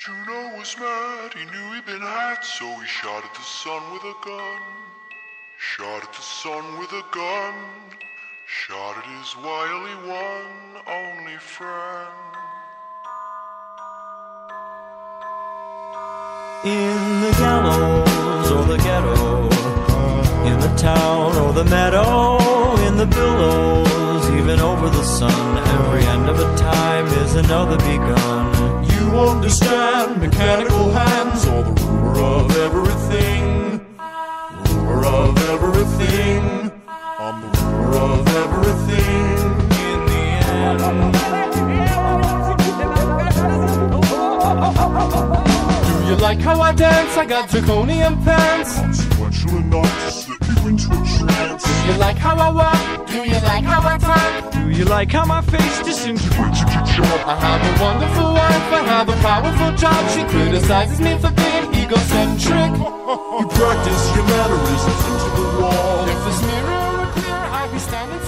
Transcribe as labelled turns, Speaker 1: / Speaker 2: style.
Speaker 1: Juno was mad, he knew he'd been had, so he shot at the sun with a gun. Shot at the sun with a gun. Shot at his wily one, only friend.
Speaker 2: In the gallows or the ghetto, in the town or the meadow, in the billows, even over the sun, every end of a time is another begun.
Speaker 3: Understand mechanical hands or the ruler of everything. Ruler of everything. I'm the ruler of everything.
Speaker 2: In the end,
Speaker 3: Do you like how I dance? I got draconian pants.
Speaker 1: Consequential enough to slip you into a trance.
Speaker 3: Do you like how I walk? Do you like how I talk?
Speaker 2: do you like how my face disintegrates?
Speaker 3: I have a wonderful wife, job. She criticizes me for being egocentric.
Speaker 1: You practice your mannerisms into the wall.
Speaker 3: If this mirror were clear, I'd be standing